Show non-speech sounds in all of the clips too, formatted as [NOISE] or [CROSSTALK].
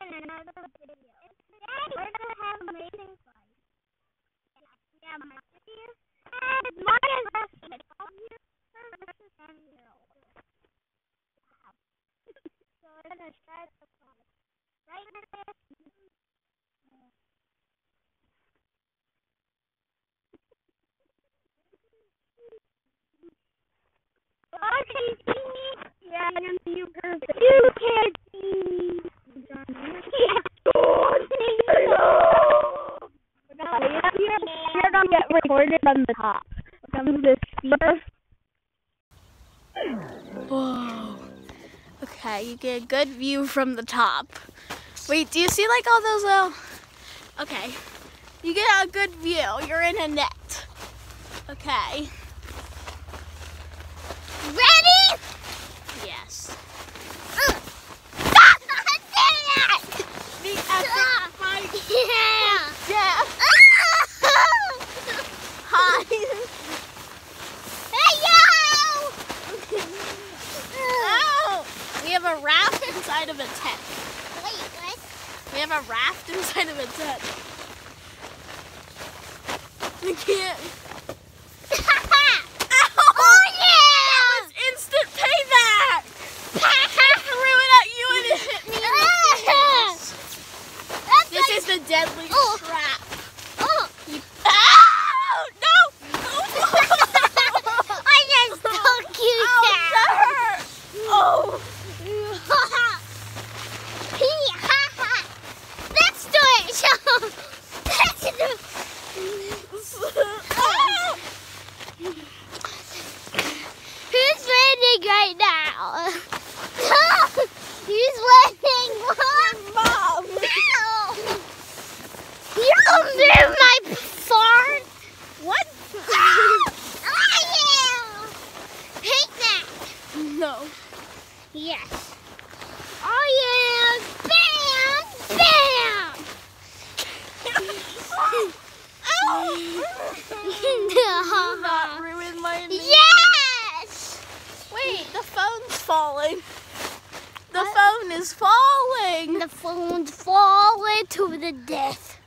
in another video. We're gonna have amazing fun. Yeah, my here. And old. Wow. so we're gonna start the fun. Right now. Me? Yeah, I see you perfect. You can't see me. We're gonna recorded on the top. Comes this speaker. Whoa. Okay, you get a good view from the top. Wait, do you see like all those little... Okay. You get a good view. You're in a net. Okay. Ready? Yes. Ah, I did it! The epic fight. Yeah. Yeah. Hi. Hey yo! Oh, we have a raft inside of a tent. Wait, what? We have a raft inside of a tent. We can't. oh yeah! That was instant payback. I threw it at you and it hit me in the face. That's This like- is the deadly Oh. trap. Oh. You- Ow! No! I just took you Ow, down. that hurt. Oh. Let's do it, Sean. Let's do it. Ow. Who's winning right now? Who's winning? Mom. No. You don't move my fart. What? I am. Take that. No. Yes. Oh yeah. Bam! Bam! Not ruin my knee. Yes! Wait, the phone's falling. The What? phone is falling. The phone's falling to the death.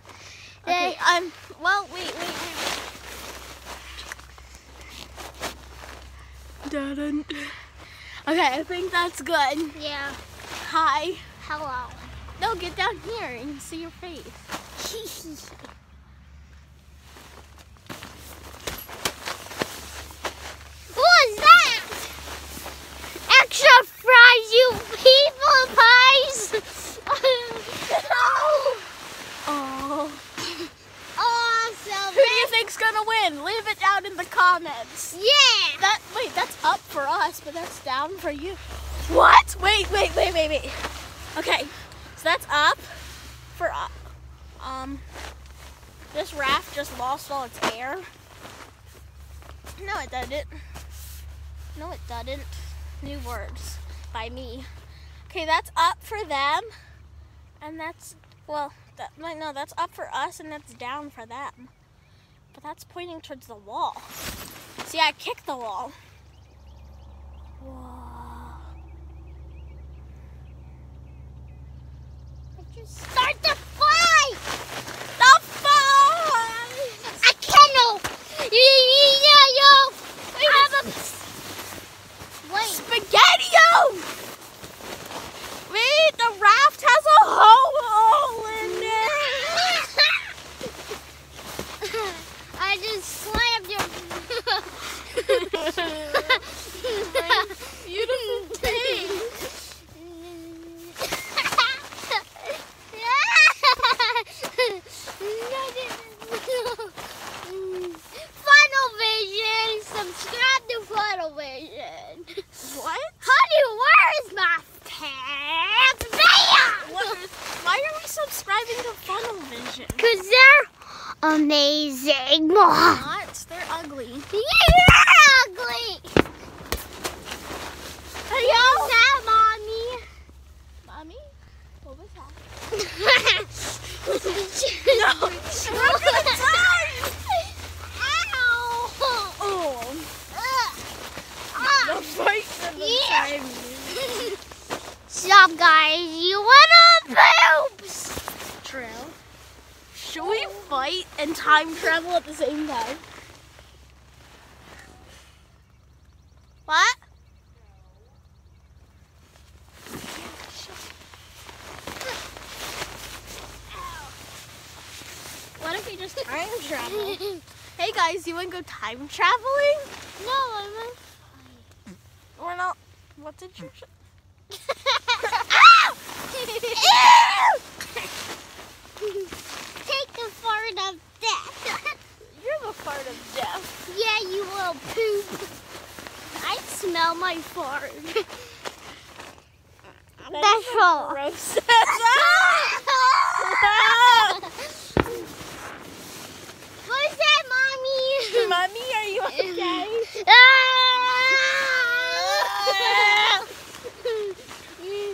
Okay, I'm. Well, wait, wait, wait. Okay, I think that's good. Yeah. Hi. Hello. No, get down here and see your face. [LAUGHS] what is that? Extra fries, you people pies! Oh. awesome! Who do you think's gonna win? Leave it down in the comments. Yeah! That wait, that's up for us, but that's down for you. What? Wait, wait, wait, wait, wait. Okay, so that's up for uh, um. This raft just lost all its air. No, it didn't. No, it didn't. New words by me. Okay, that's up for them, and that's well, that no, that's up for us, and that's down for them. But that's pointing towards the wall. See, I kicked the wall. Whoa. Just start the fight! The fight! I cannot! Yeah, yo! I have a... Wait. Spaghetti-O! Wait, the raft has a hole in it. I just slammed your... Beautiful thing. Funnel Vision! Subscribe to Funnel Vision! What? Honey, where is my pants? Bam! what? Why are we subscribing to Funnel Vision? Because they're amazing. You're Not. They're ugly. ugly. Hey, What's that, Mommy? Mommy? What was that? no. [LAUGHS] Ow. Oh. Ugh. The fight in the Yeah. time. So guys. You wanna boobs? True. Should we fight and time travel at the same time? What? What if we just time travel? hey guys, you wanna go time traveling? No, I Or not? What did you? [LAUGHS] Take the fart of death. You're the part of death. yeah, you will poop. I smell my fart. That's all. Gross [LAUGHS] [LAUGHS] that, mommy? Are you okay? [LAUGHS]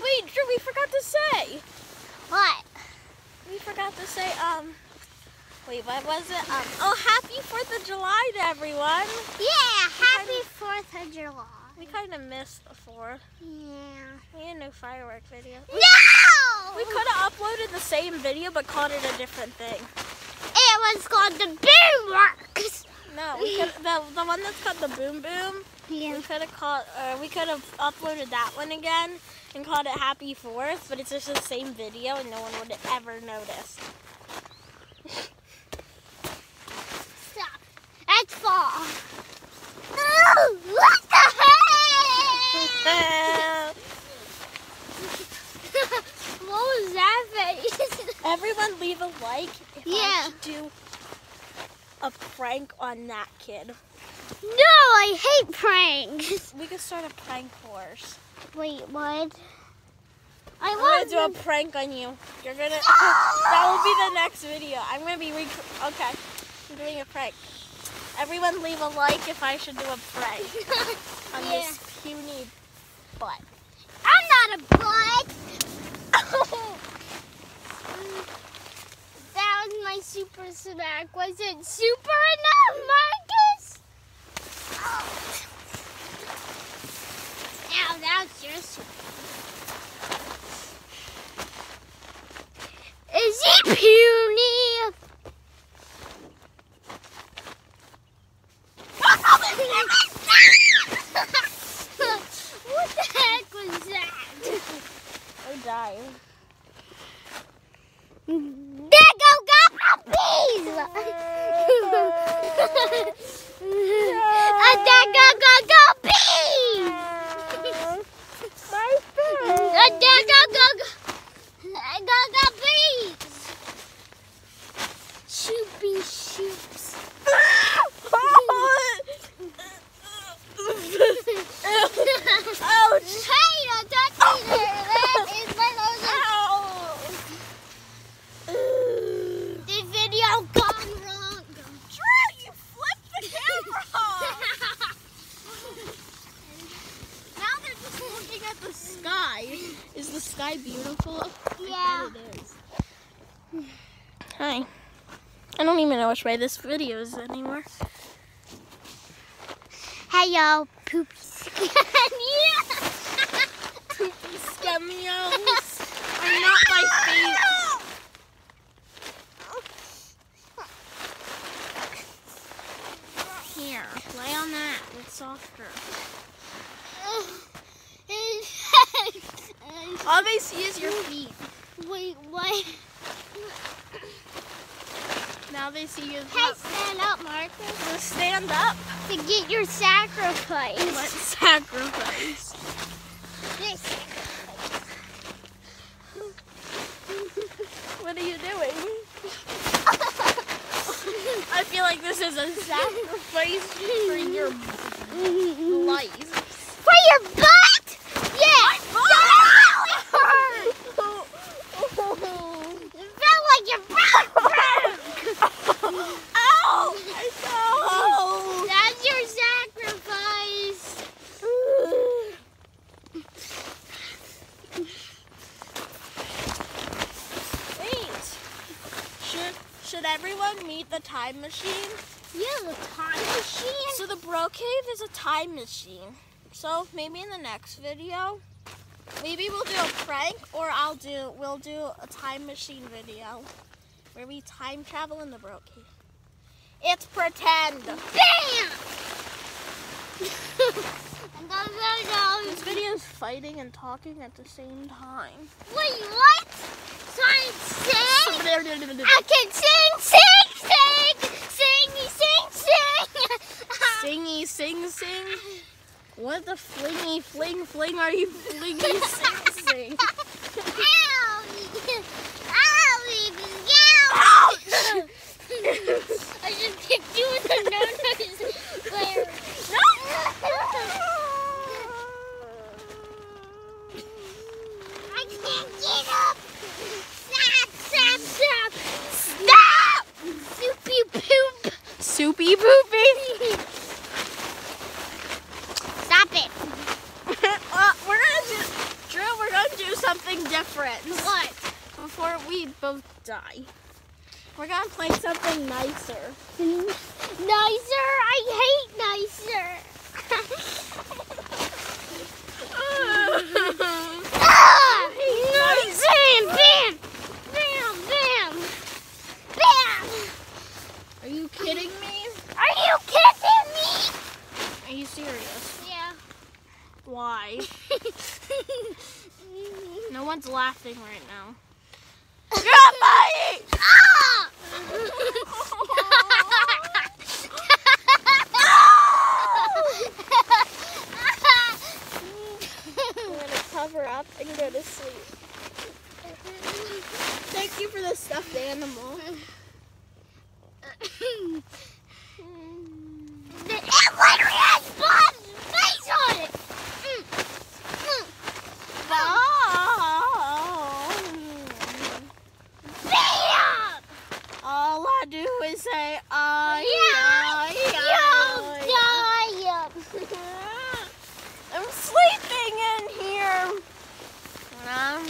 Wait, Drew, we forgot to say. what? We forgot to say, um, wait, what was it? Um, oh, happy 4th of July to everyone. Yeah, happy 4th of July. We kind of missed the 4th. Yeah. We had no firework video. No! We could have uploaded the same video, but called it a different thing. It was called the Boom Works. No, we could, the, the one that's called the Boom Boom, Yeah. we could have called, uh, we could have uploaded that one again and called it Happy 4th, but it's just the same video and no one would have ever noticed. Stop. That's fall. Oh, what the heck? [LAUGHS] what was that face? [LAUGHS] Everyone leave a like if Yeah. I do prank on that kid. no, I hate pranks. We could start a prank course. Wait, what? I want gonna do a prank on you. You're gonna. that will be the next video. I'm gonna be okay. I'm doing a prank. Everyone leave a like if I should do a prank [LAUGHS] on Yeah. this puny butt. I'm not a butt. [LAUGHS] [LAUGHS] my super snack. Was it super enough, Marcus? Oh. Ow, that's your super. Is he puny? what the heck was that? Or die. There go guppies! A there go go guppies! A there go go go go guppies! Shoopy shoops. Ouch! Hey, don't touch me there! That is my nose. This video gone wrong. Drew, you flipped the camera! now they're just looking at the sky. Is the sky beautiful? Yeah. It is. Hi. I don't even know which way this video is anymore. Hey yo, poopy skin. yeah. Scamios are not my favorite. Here, lay on that. It's softer. All they see is your feet. Wait, what? See you. Hey, stand up, Marcus. So stand up. To get your sacrifice. Let's sacrifice. This. [LAUGHS] What are you doing? [LAUGHS] I feel like this is a sacrifice for your life. For your butt? Yeah. [LAUGHS] It felt like your butt broke. Ow! I know. That's your sacrifice. Wait. Should should everyone meet the time machine? Yeah, the time machine. So the bro cave is a time machine. So maybe in the next video, Maybe we'll do a prank, or I'll do we'll do a time machine video where we time travel in the bro Cave. It's pretend. Bam! [LAUGHS] This video's fighting and talking at the same time. Wait, what? Sing? I can sing, sing, sing, sing, sing, sing. [LAUGHS] Singy, sing, sing. What the flingy, fling, fling are you flingy, sing, [LAUGHS] sing? Ow! Ow! Ow! I just kicked you with the no-nose flare. I can't get up. Stop! Stop! Stop! Stop! Soupy poop. Soupy poopy. Stop it. uh, we're gonna do, Drew. We're gonna do something different What? before we both die. We're gonna play something nicer. [LAUGHS] Nicer? I hate nicer. Ah! Bam! Bam! Bam! Bam! Bam! Are you kidding me? Are you kidding me? Are you serious? Yeah. Why? [LAUGHS] No one's laughing right now. Goodbye! Ah! I'm gonna cover up and go to sleep. Thank you for the stuffed animal. [LAUGHS] It literally has Bob's face on it. Mm. Mm. Bam! All I do is say, I, Yeah, I'm sleeping in here. Um,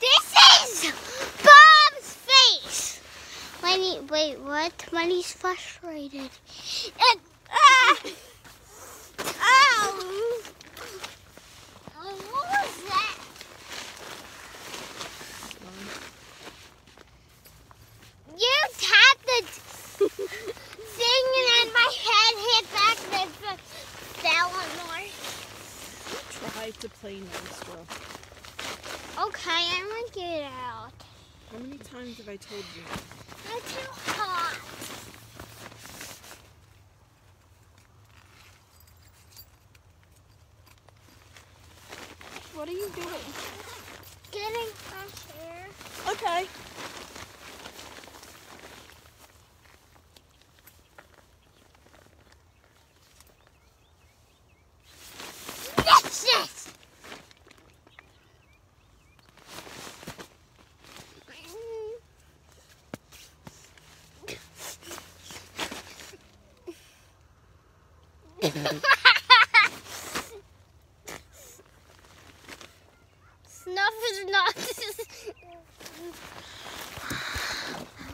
This is Bob's face. When he wait, what? He's frustrated. And ah, ow. what was that? You tapped the thing and then my head hit back and fell on more. Try to play nice, girl. Okay, I'm gonna get out. How many times have I told you? It's too hot. What are you doing? Getting fresh air. Okay. Snuff is not.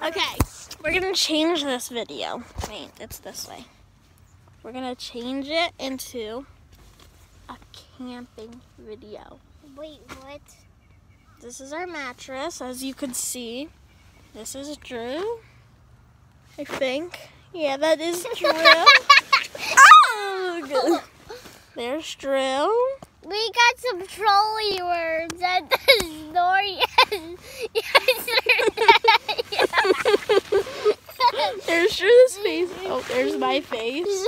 Okay, we're gonna change this video. Wait, it's this way. We're gonna change it into a camping video. Wait, what? This is our mattress, as you can see. This is Drew. I think. Yeah, that is [LAUGHS] Drew. There's Drew. We got some trolley worms and the snore. Yes, yes, There's Drew's face. Oh, there's my face.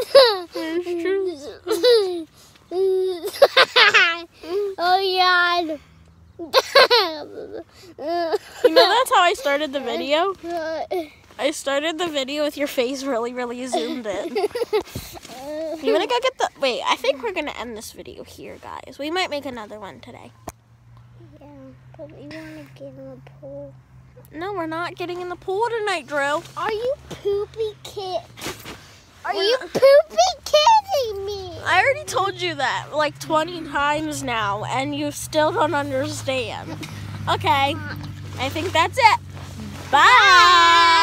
There's Drew's. [LAUGHS] oh yeah. You know that's how I started the video? [LAUGHS] I started the video with your face really, really zoomed in. [LAUGHS] You wanna go get the. Wait, I think we're gonna end this video here, guys. We might make another one today. Yeah, but we want to get in the pool. No, we're not getting in the pool tonight, Drew. Are you poopy kid? Are We're you not- poopy kidding me? I already told you that like 20 times now, and you still don't understand. Okay, I think that's it. Bye.